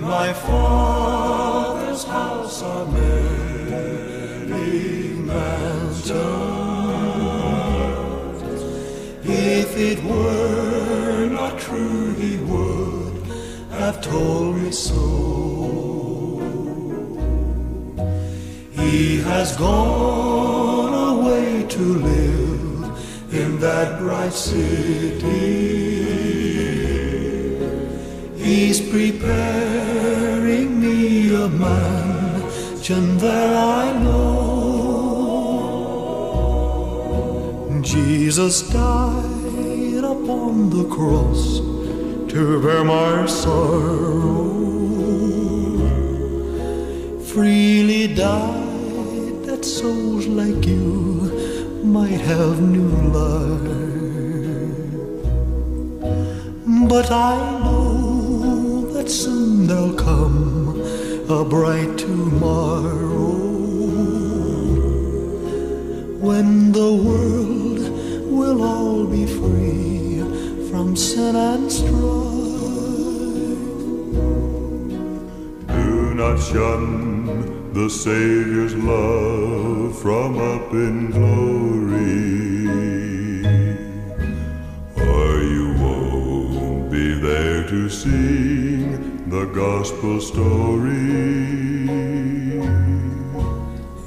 my father's house are many mansions. If it were not true, he would have told me so. He has gone away to live in that bright city. He's preparing me a mansion there I know. Jesus died upon the cross to bear my sorrow. Freely died that souls like you might have new life. But I there'll come a bright tomorrow when the world will all be free from sin and strife. Do not shun the Savior's love from up in glory. Or you won't be there to sing the gospel story.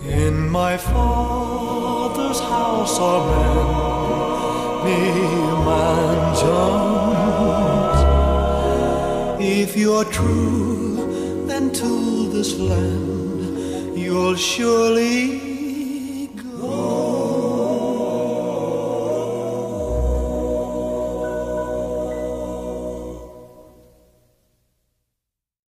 In my father's house are many mansions. If you're true, then to this land you'll surely